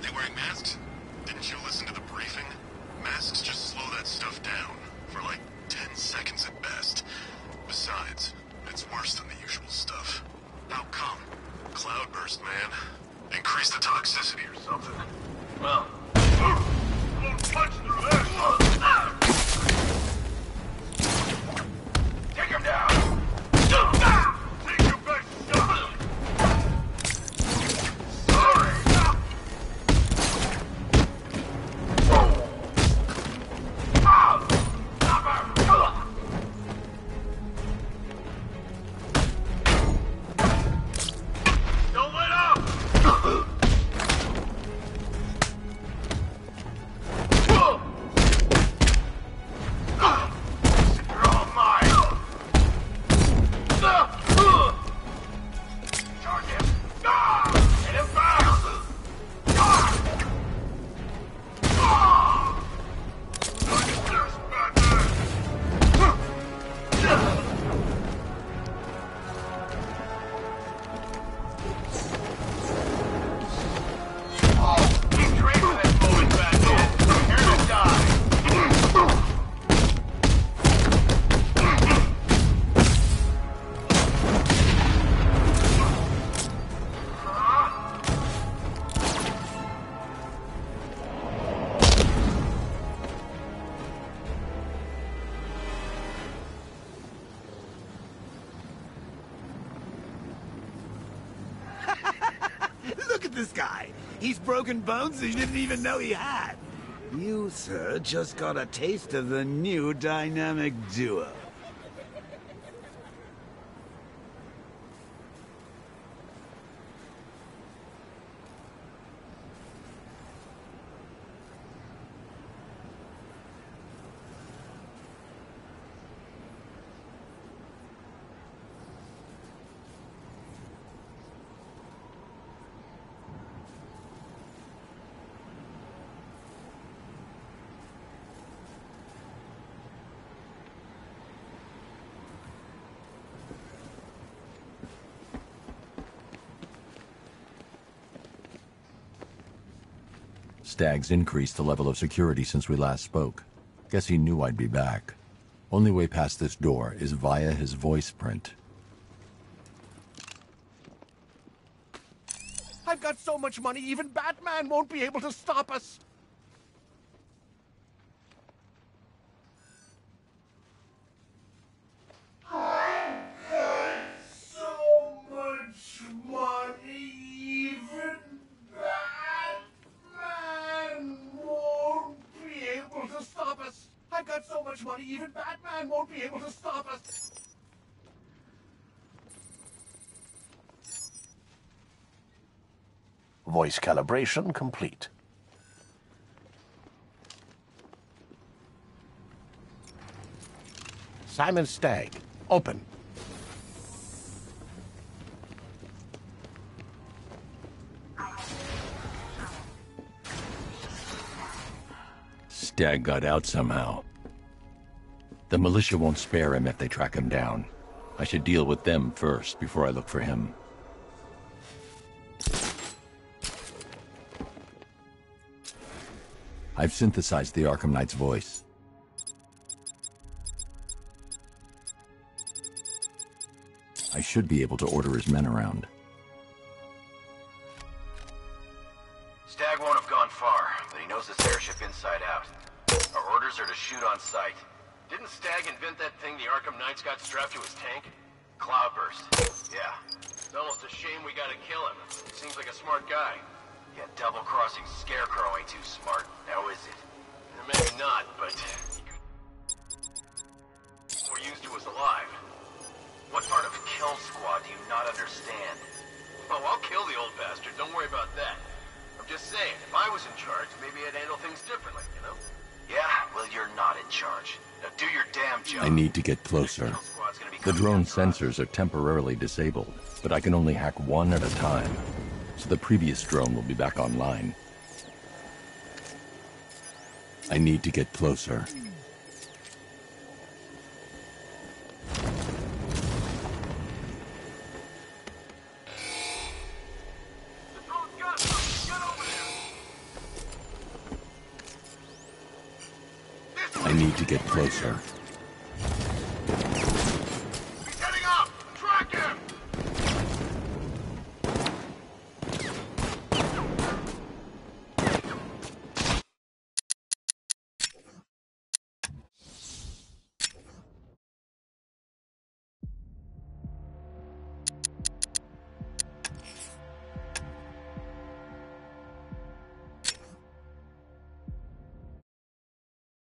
Aren't they wearing masks? Didn't you listen to the briefing? Masks just slow that stuff down. For like 10 seconds at best. Besides, it's worse than the usual stuff. How come? Cloudburst, man. Increase the toxicity or something. Well, punch through this guy. He's broken bones he didn't even know he had. You, sir, just got a taste of the new dynamic duo. Stagg's increased the level of security since we last spoke. Guess he knew I'd be back. Only way past this door is via his voice print. I've got so much money, even Batman won't be able to stop us. Much money, even Batman won't be able to stop us. Voice calibration complete. Simon Stagg, open. Stagg got out somehow. The militia won't spare him if they track him down. I should deal with them first before I look for him. I've synthesized the Arkham Knight's voice. I should be able to order his men around. Stagg won't have gone far, but he knows this airship inside out. Our orders are to shoot on sight. Didn't Stagg invent that thing the Arkham Knight's got strapped to his tank? Cloudburst. Yeah. It's almost a shame we gotta kill him. Seems like a smart guy. Yeah, double-crossing Scarecrow ain't too smart, now is it? Maybe not, but... We're used to us alive. What part of Kill Squad do you not understand? Oh, I'll kill the old bastard, don't worry about that. I'm just saying, if I was in charge, maybe I'd handle things differently, you know? Yeah, well, you're not in charge. I need to get closer. The drone sensors are temporarily disabled, but I can only hack one at a time. So the previous drone will be back online. I need to get closer. I need to get closer.